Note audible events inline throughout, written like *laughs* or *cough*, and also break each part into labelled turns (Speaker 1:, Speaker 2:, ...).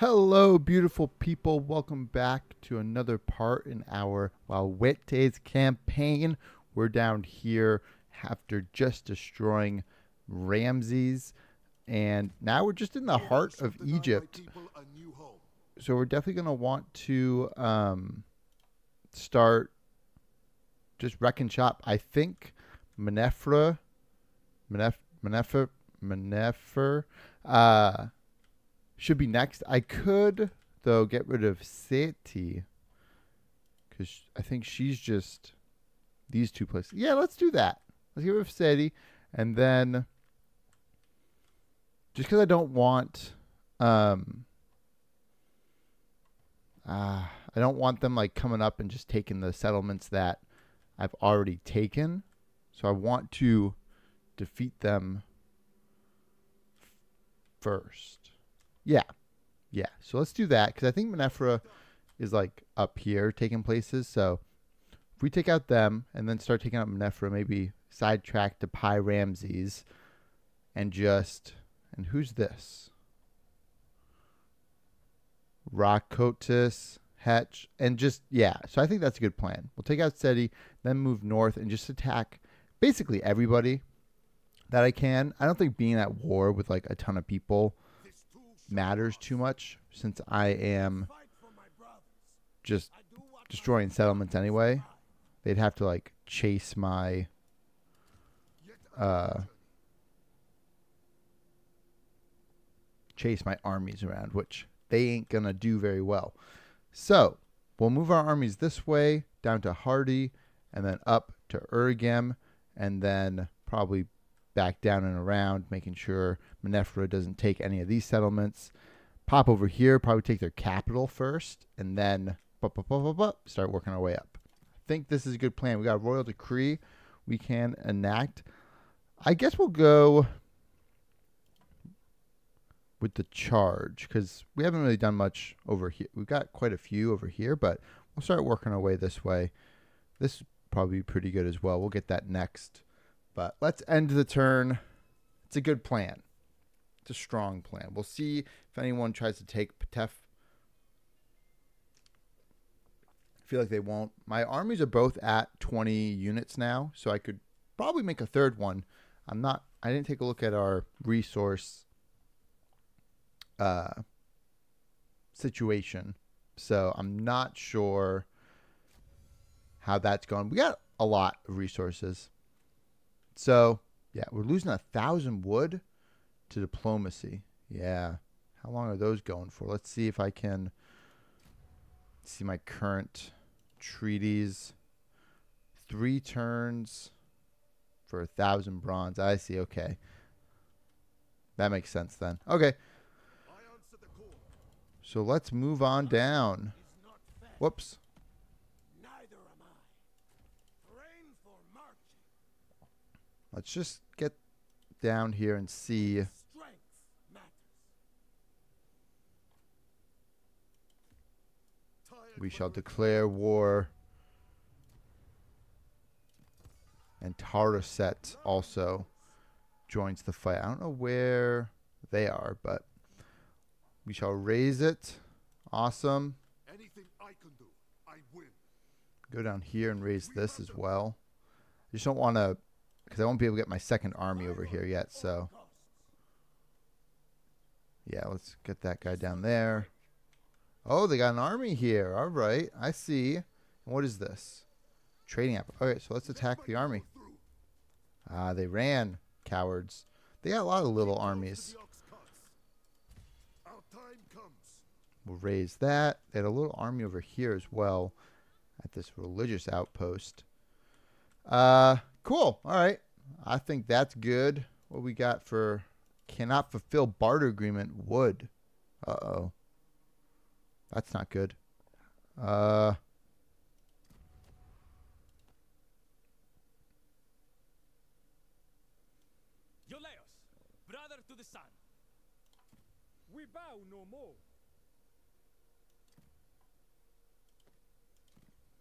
Speaker 1: Hello, beautiful people. Welcome back to another part in our Walwetes campaign. We're down here after just destroying Ramses, and now we're just in the heart of Egypt. So we're definitely going to want to um, start just wrecking shop. I think Menefra, Menef, Menefra, Menefra, uh, should be next. I could though get rid of Seti because I think she's just these two places. Yeah, let's do that. Let's get rid of Seti, and then just because I don't want, um, uh, I don't want them like coming up and just taking the settlements that I've already taken. So I want to defeat them first. Yeah. Yeah. So let's do that because I think Menefra is like up here taking places. So if we take out them and then start taking out Menefra, maybe sidetrack to Pi Ramses and just. And who's this? Rakotis, Hetch, and just, yeah. So I think that's a good plan. We'll take out Seti, then move north and just attack basically everybody that I can. I don't think being at war with like a ton of people matters too much since I am just destroying settlements anyway. They'd have to like chase my uh chase my armies around, which they ain't gonna do very well. So we'll move our armies this way down to Hardai and then up to Ur-Gem and then probably back down and around, making sure Menefra doesn't take any of these settlements. Pop over here, probably take their capital first, and then start working our way up. I think this is a good plan. We got a royal decree we can enact. I guess we'll go with the charge because we haven't really done much over here. We've got quite a few over here, but we'll start working our way this way. This probably pretty good as well. We'll get that next. But let's end the turn. It's a good plan. It's a strong plan. We'll see if anyone tries to take Patef. I feel like they won't. My armies are both at 20 units now, so I could probably make a third one. I'm not I didn't take a look at our resource uh situation. So I'm not sure how that's going. We got a lot of resources. So yeah, we're losing a thousand wood to diplomacy. Yeah. How long are those going for? Let's see if I can see my current treaties. Three turns for a thousand bronze. I see. Okay. That makes sense then. Okay. So let's move on down. Whoops. Let's just get down here and see. We shall declare war. And Taraset also joins the fight. I don't know where they are, but we shall raise it. Awesome. Do, Go down here and raise this as well. I just don't want to because I won't be able to get my second army over here yet. So, yeah, let's get that guy down there. Oh, they got an army here. All right, I see. what is this? Trading app. Okay, so let's attack the army. Ah, they ran, cowards. They got a lot of little armies. We'll raise that. They had a little army over here as well at this religious outpost. Uh, Cool. All right. I think that's good. What we got for cannot fulfill barter agreement would. Uh oh. That's not good. Uh.
Speaker 2: Yoleos, brother to the sun. We bow no more.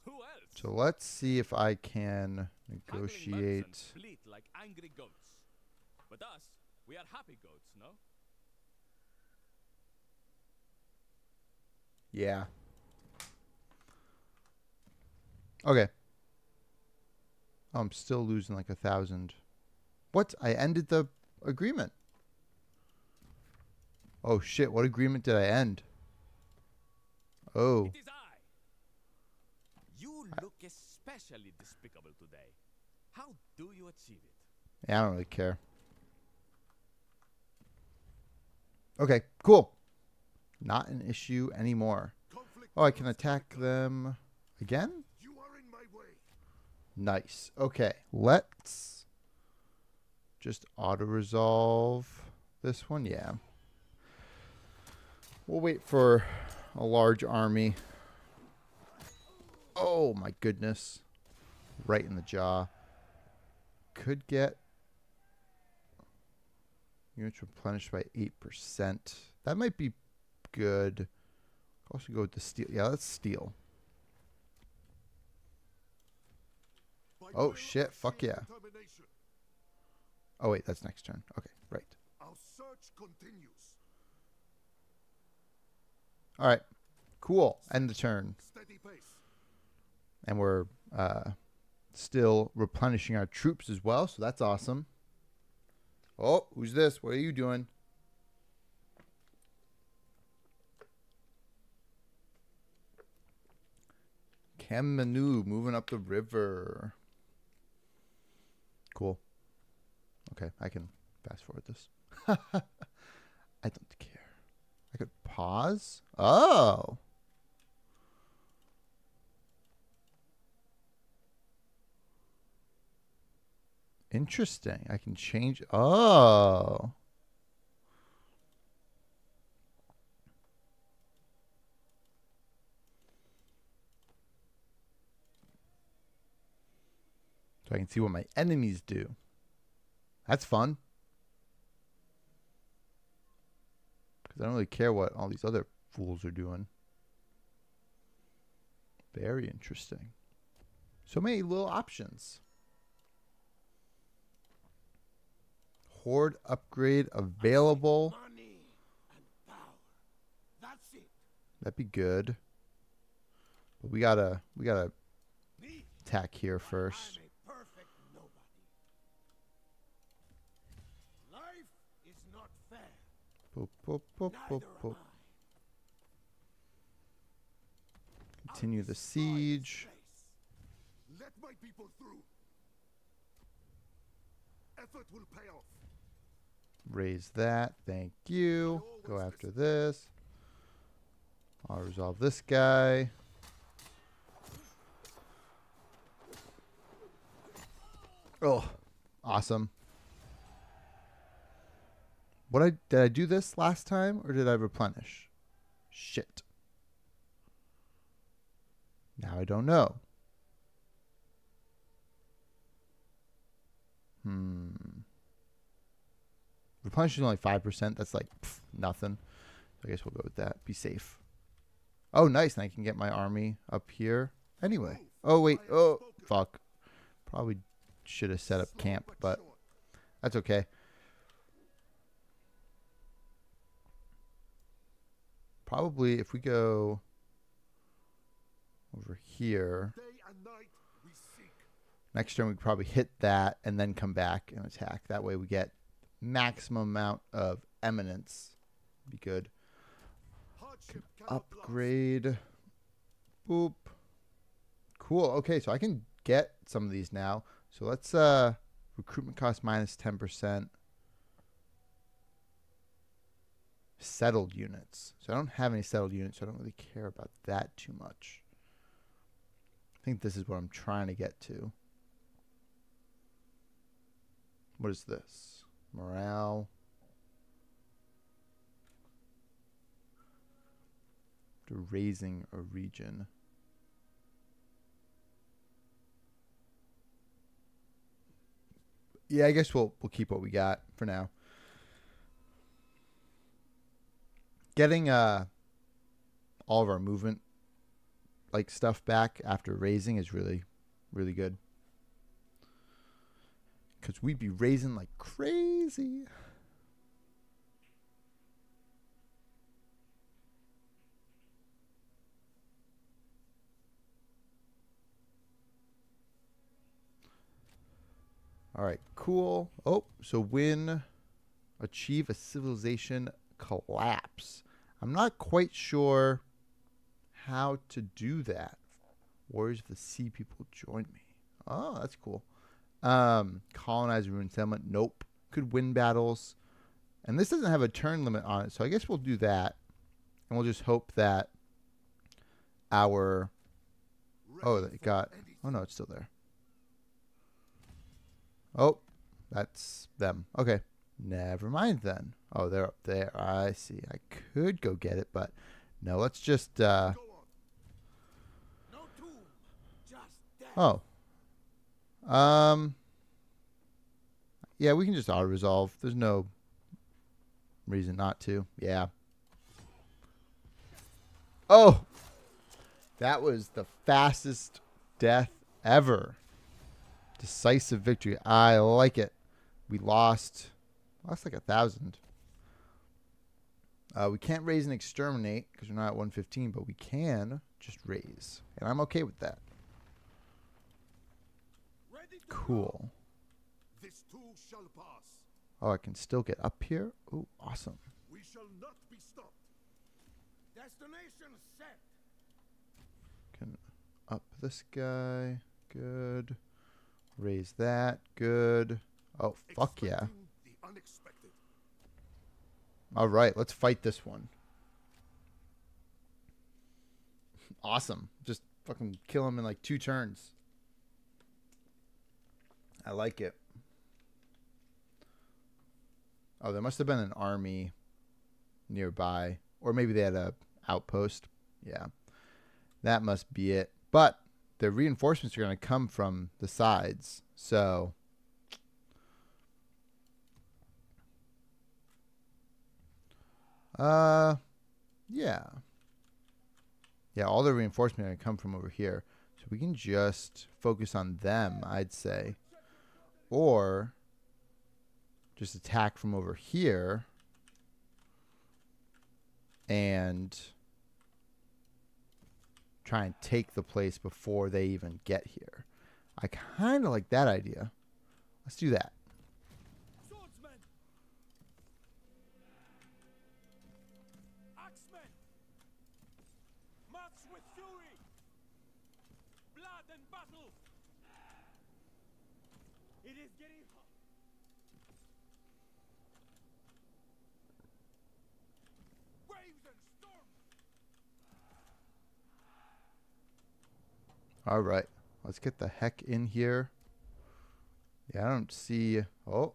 Speaker 2: Who else?
Speaker 1: So let's see if I can negotiate.
Speaker 2: like angry goats. But us, we are happy goats, no?
Speaker 1: Yeah. Okay. Oh, I'm still losing like a thousand. What? I ended the agreement. Oh shit, what agreement did I end? Oh.
Speaker 2: It is I. You look especially despicable today. How do you achieve it?
Speaker 1: Yeah, I don't really care. Okay, cool. Not an issue anymore. Oh, I can attack them again?
Speaker 3: You are in my way.
Speaker 1: Nice. Okay, let's just auto resolve this one. Yeah. We'll wait for a large army. Oh my goodness. Right in the jaw. Could get units replenished by 8%. That might be good. Also go with the steel. Yeah, let's steel. Oh, shit, fuck yeah. Oh wait, that's next turn. Okay, right.
Speaker 3: Our search continues.
Speaker 1: All right. Cool. End the turn. And we're uh, still replenishing our troops as well, so that's awesome. Oh, who's this? What are you doing? Kamanu moving up the river. Cool. Okay, I can fast forward this. *laughs* I don't care. I could pause. Oh. Interesting. I can change. Oh. So I can see what my enemies do. That's fun. Because I don't really care what all these other fools are doing. Very interesting. So many little options. Horde upgrade available.
Speaker 3: Money and power. That's it.
Speaker 1: That'd be good. But we gotta we gotta attack here first. Boop, boop, boop, boop, boop. Continue the
Speaker 3: I'll destroy this
Speaker 1: siege.
Speaker 3: Let my people through. Effort will pay off.
Speaker 1: Raise that. Thank you. Go after this. I'll resolve this guy. Oh, awesome. What I did I do this last time or did I replenish? Shit. Now I don't know. Hmm. Replenish is only five percent. That's like pff, nothing. I guess we'll go with that. Be safe. Oh, nice. And I can get my army up here. Anyway. Oh wait. Oh fuck. Probably should have set up camp, but that's okay. Probably if we go over here, next turn we probably hit that and then come back and attack. That way we get maximum amount of eminence. Be good.
Speaker 3: Last.
Speaker 1: Upgrade. Boop. Cool. Okay, so I can get some of these now. So let's uh recruitment cost minus 10%. Settled units. So I don't have any settled units, so I don't really care about that too much. I think this is what I'm trying to get to. What is this? Morale. to raising a region. Yeah, I guess we'll we'll keep what we got for now. Getting uh all of our movement like stuff back after raising is really really good because we'd be raising like crazy. All right, cool. Oh, so win, achieve a civilization collapse. I'm not quite sure how to do that. Warriors of the Sea people join me. Oh, that's cool. Um, colonize ruined settlement. Nope. Could win battles. And this doesn't have a turn limit on it, so I guess we'll do that. And we'll just hope that our Oh, it got. Oh no, it's still there. Oh, that's them. Okay, never mind then. Oh, they're up there. I see. I could go get it, but no. Let's just. uh
Speaker 4: Go on. No tomb, just death.
Speaker 1: Oh. Um. Yeah, we can just auto resolve. There's no reason not to. Yeah. Oh. That was the fastest death ever. Decisive victory. I like it. We lost lost like a thousand. Uh, we can't raise and exterminate because we're not at 115, but we can just raise. And I'm okay with that. Cool.
Speaker 4: This too shall pass.
Speaker 1: Oh, I can still get up here? Ooh, awesome.
Speaker 4: We shall not be stopped. Destination set.
Speaker 1: Can up this guy. Good. Raise that. Good. Oh, fuck yeah.
Speaker 4: Expecting unexpected.
Speaker 1: All right, let's fight this one. Awesome. Just fucking kill him in like two turns. I like it. Oh, there must have been an army nearby. Or maybe they had a outpost. Yeah. That must be it. But the reinforcements are going to come from the sides. So Uh, yeah. Yeah, all the reinforcement are going to come from over here. So we can just focus on them, I'd say. Or just attack from over here. And try and take the place before they even get here. I kind of like that idea. Let's do that. All right. Let's get the heck in here. Yeah, I don't see. Oh,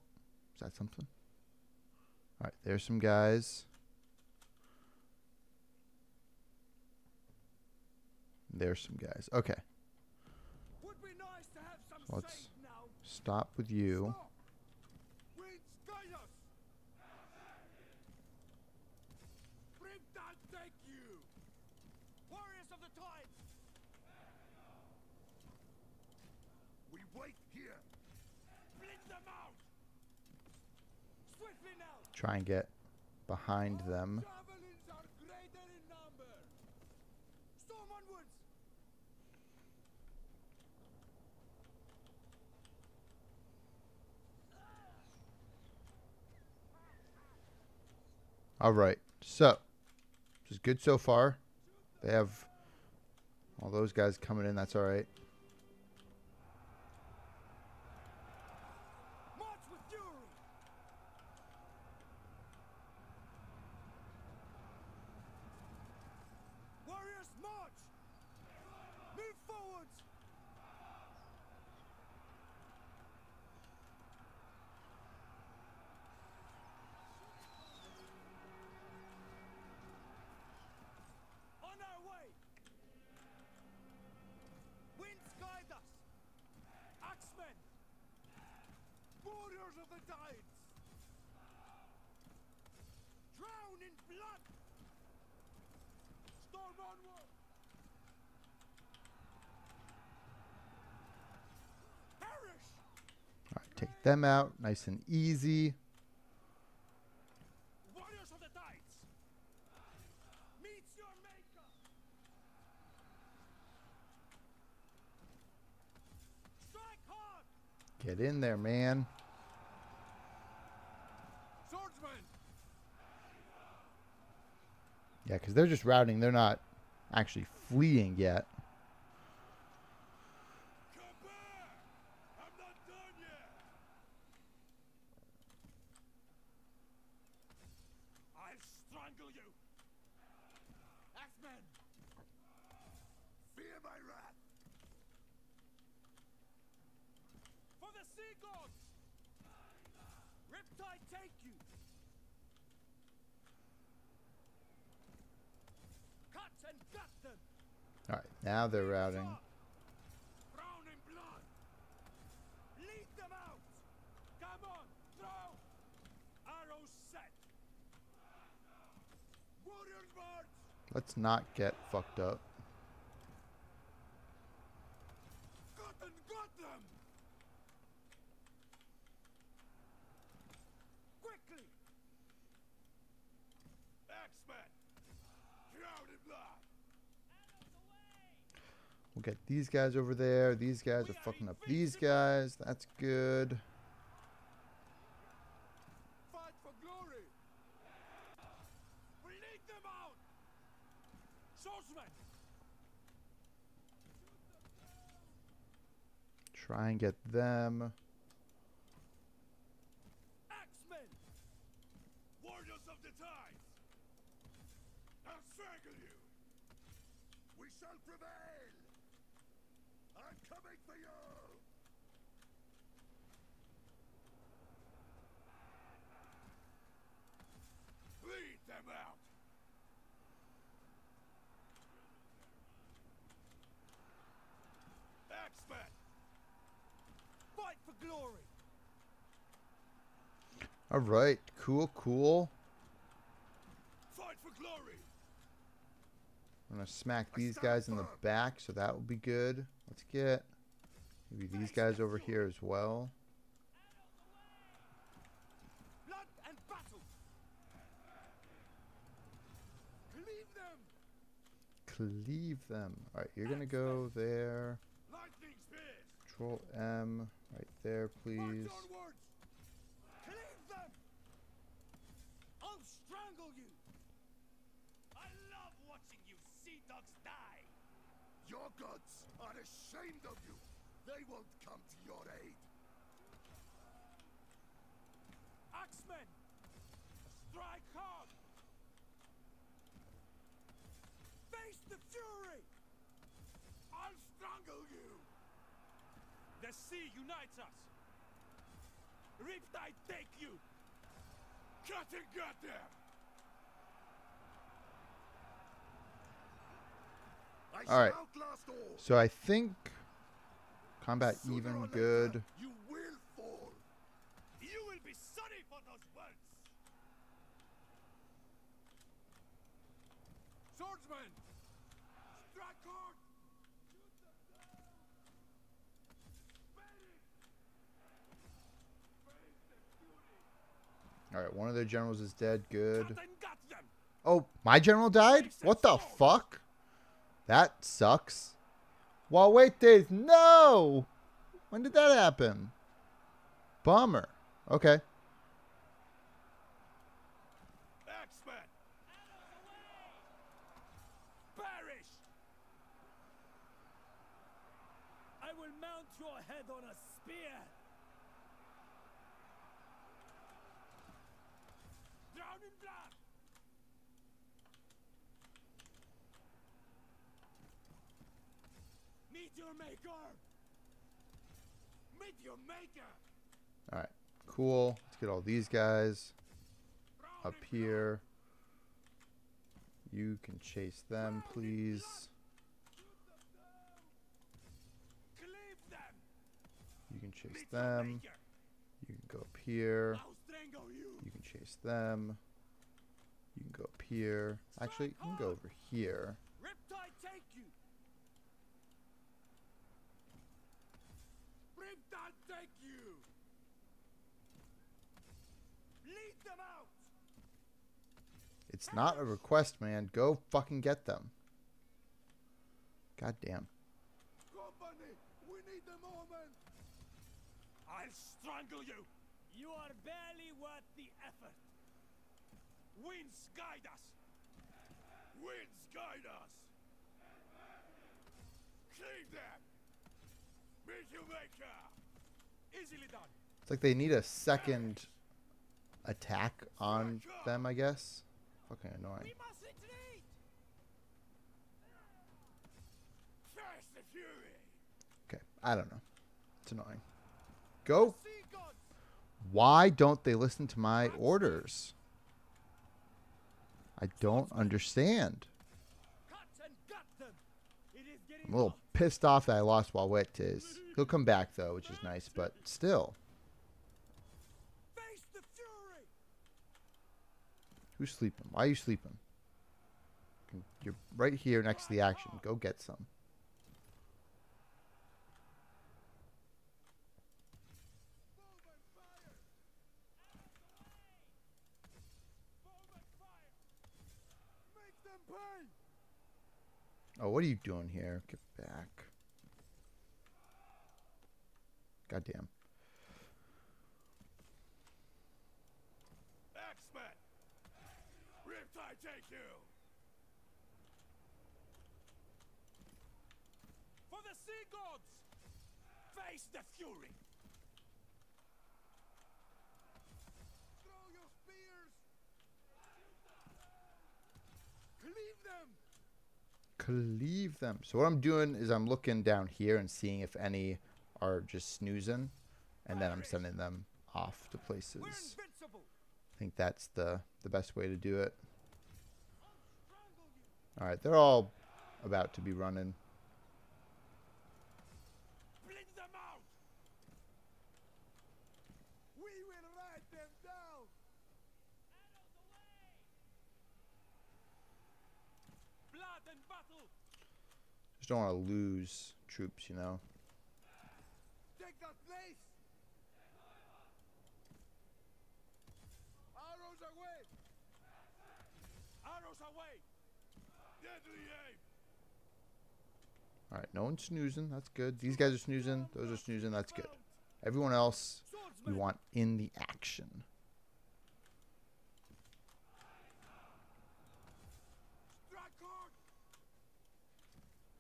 Speaker 1: is that something? All right, there's some guys. There's some guys. Okay,
Speaker 3: Would be nice to have some
Speaker 1: So let's-
Speaker 3: now.
Speaker 1: stop with you.
Speaker 3: Stop! Winds guide us! Bring that take you! Warriors of the tides!
Speaker 4: We wait here.
Speaker 3: Blink them out! Swiftly now!
Speaker 1: Try and get behind them. All right. So, this is good so far. They have all those guys coming in. That's all right.
Speaker 3: March with fury! Warriors march! Move forwards! On our way! Winds guide us! Axemen! Of the tides! Drown in blood! Storm onward! Perish!
Speaker 1: All right, take them out. Nice and easy.
Speaker 3: Warriors of the tides! Meet your maker! Strike hard!
Speaker 1: Get in there, man.
Speaker 3: Swordsman!
Speaker 1: Yeah, because they're just routing. They're not actually fleeing yet.
Speaker 3: Sea gods! Riptide take you! Cut and gut them!
Speaker 1: All right, now they're routing.
Speaker 3: Brown in blood! Lead them out! Come on, throw! Arrows they're routing.
Speaker 1: Let's not get fucked up.
Speaker 3: Cut and gut them! Quickly! Axeman! Drown in blood!
Speaker 1: We'll get these guys over there. These guys are fucking up these guys. That's good.
Speaker 3: Fight for glory! We lead them out! Swordsman!
Speaker 1: Try and get them.
Speaker 3: Axemen! Warriors of the tides! I'll strangle you! We shall prevail! I'm coming for you! Lead them out! Axemen! Fight for glory!
Speaker 1: All right, cool, cool.
Speaker 3: Fight for glory!
Speaker 1: I'm gonna smack these guys in the back, so that will be good. Let's get maybe these guys over here as well.
Speaker 3: Blood and battle! Cleave them!
Speaker 1: Cleave them. All right, you're gonna go there.
Speaker 3: Lightning spears!
Speaker 1: Control M right there, please.
Speaker 3: March them! I'll strangle you! I love watching you sea dogs die! Your gods are ashamed of you! They won't come to your aid! Axemen! Strike hard! Face the fury! I'll strangle you! The sea unites us! Riptide take you! Cut and gut them! I
Speaker 1: All right.
Speaker 3: shall all.
Speaker 1: So I think combat
Speaker 3: Sooner
Speaker 1: even
Speaker 3: later,
Speaker 1: good.
Speaker 3: You will fall. You will be sorry for those words. Swordsman, strike hard. Shoot them down. Spare it. Face the fury.
Speaker 1: All right, one of their generals is dead. Good.
Speaker 3: Cut and gut them.
Speaker 1: Oh, my general died? What the fuck? That sucks. Walwetes. No! When did that happen? Bummer. Okay.
Speaker 3: I will mount your head on a spear. Meet your maker. Meet your maker.
Speaker 1: All right. Cool. Let's get all these guys up here. You can chase them, please. You can chase them. You can go up here.
Speaker 3: You
Speaker 1: can chase them. You can go up here. Actually, you can go over here.
Speaker 3: Riptide take you! Riptide take you! Lead them out!
Speaker 1: It's not a request, man. Go fucking get them. God damn.
Speaker 3: Company, we need the moment! I'll strangle you.
Speaker 2: You are barely worth the effort.
Speaker 3: Winds guide us. Winds guide us. Cleave them. Meet you maker. Easily done.
Speaker 1: It's like they need a second attack on them, I guess. Fucking annoying.
Speaker 2: We must retreat.
Speaker 3: Face the fury.
Speaker 1: Okay, I don't know. It's annoying. Go. Why don't they listen to my orders? I don't understand.
Speaker 2: Cut and gut them. It is getting
Speaker 1: I'm a little pissed off that I lost Walwetes. He'll come back though, which is nice, but still.
Speaker 3: Face the fury.
Speaker 1: Who's sleeping? Why are you sleeping? You're right here next to the action. Go get some.
Speaker 3: Move and fire. Move and fire. Make them pay.
Speaker 1: Oh, what are you doing here? Get back. Goddamn.
Speaker 3: Axemen. Riptide take you. For the sea gods. Face the fury. Throw your spears. Cleave them.
Speaker 1: Cleave them. So what I'm doing is I'm looking down here and seeing if any are just snoozing, and then I'm sending them off to places. I think that's the the best way to do it. All right, they're all about to be running.
Speaker 3: Blink them out. We will ride them down. Blood and battle.
Speaker 1: Just don't want to lose troops, you know.
Speaker 3: Take that place. Arrows away. Arrows away. Deadly aim.
Speaker 1: All right, no one's snoozing. That's good. These guys are snoozing. Those are snoozing. That's good. Everyone else, we want in the action.
Speaker 3: Strike hard.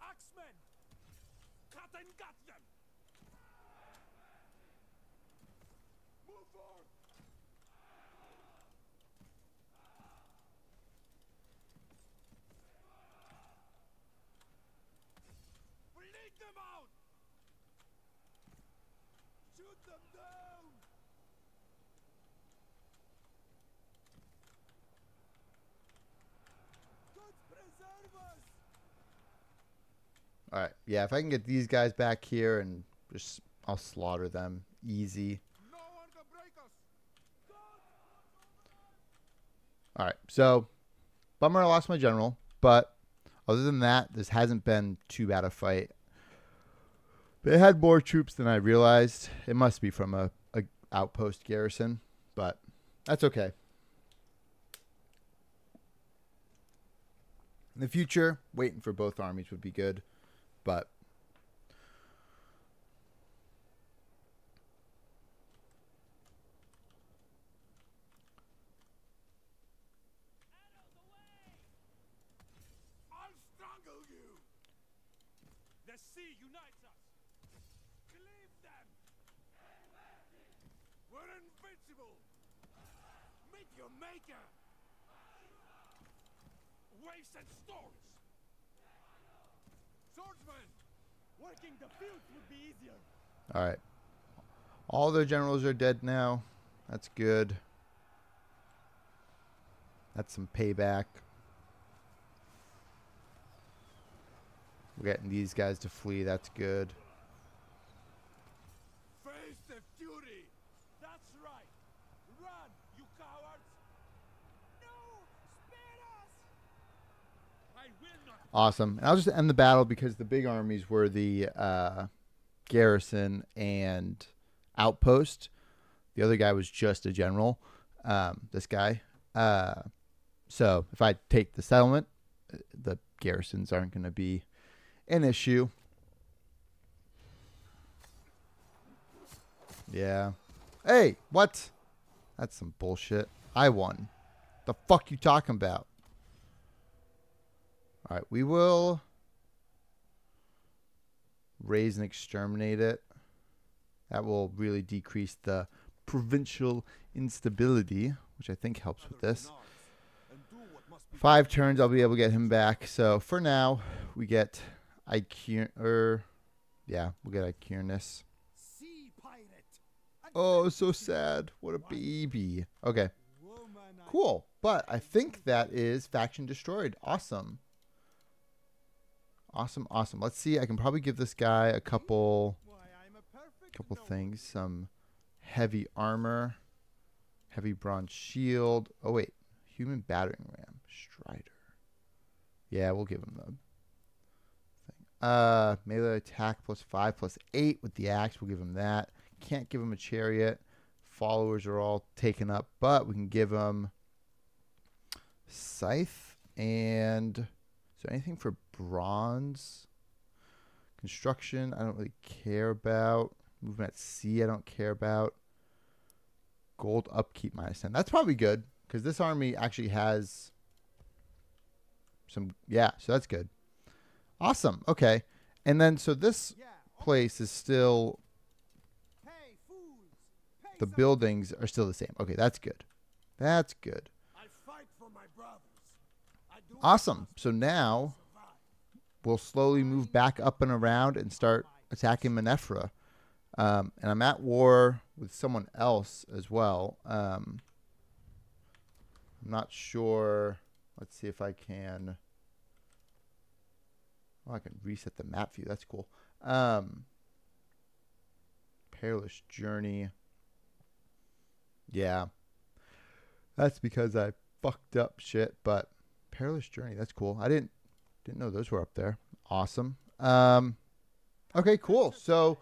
Speaker 3: Axemen. Cut and gut them. Move forward. Bleed them out. Shoot them down. God preserve us.
Speaker 1: All right, yeah. If I can get these guys back here and just, I'll slaughter them easy.
Speaker 3: No one can break us. God.
Speaker 1: All right, so bummer I lost my general, but other than that, this hasn't been too bad a fight. They had more troops than I realized. It must be from a, a outpost garrison, but that's okay. In the future, waiting for both armies would be good, but
Speaker 3: I'll strangle you. The sea unites us. Cleave them. We're invincible. Meet your maker. Waves and storms. Swordsman.
Speaker 2: Working the would be easier.
Speaker 1: all right. All their generals are dead now. That's good. That's some payback. We're getting these guys to flee. That's good.
Speaker 3: Face the fury. That's right. Run, you cowards. No, spare us. I will not.
Speaker 1: Awesome. And I'll just end the battle because the big armies were the uh, garrison and outpost. The other guy was just a general. Um, this guy. Uh, so if I take the settlement, uh, the garrisons aren't going to be an issue. Yeah. Hey, what? That's some bullshit. I won. The fuck you talking about? All right, we will raise and exterminate it. That will really decrease the provincial instability, which I think helps with this. Five turns, I'll be able to get him back. So for now, we get IQ, or er, yeah, we'll get.
Speaker 3: Sea
Speaker 1: Oh, so sad. What a baby. Okay, cool. But I think that is faction destroyed. Awesome. Awesome, awesome. Let's see. I can probably give this guy a couple
Speaker 3: a
Speaker 1: couple things. Some heavy armor, heavy bronze shield. Oh wait, human battering ram, Strider. Yeah, we'll give him the thing. Uh, melee attack plus five plus eight with the axe. We'll give him that. Can't give him a chariot. Followers are all taken up, but we can give him scythe and is there anything for bronze? Construction, I don't really care about. Movement at sea, I don't care about. Gold upkeep minus 10. That's probably good because this army actually has some. Yeah, so that's good. Awesome. Okay. And then, so this place is still,
Speaker 3: Hey, fools. Pay
Speaker 1: the buildings are still the same. Okay, that's good. That's good.
Speaker 3: I fight for my brothers. I do my
Speaker 1: Awesome. So now we'll slowly move back up and around and start attacking Manefra. Um, and I'm at war with someone else as well. Um, I'm not sure. Let's see if I can. Oh, I can reset the map view. That's cool. Um, perilous journey. Yeah, that's because I fucked up shit. But perilous journey. That's cool. I didn't didn't know those were up there. Awesome. Um, okay, cool. So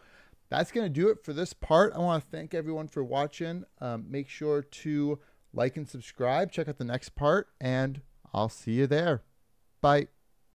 Speaker 1: that's going to do it for this part. I want to thank everyone for watching. Um, make sure to like and subscribe. Check out the next part, and I'll see you there. Bye.